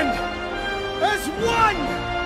stand as one!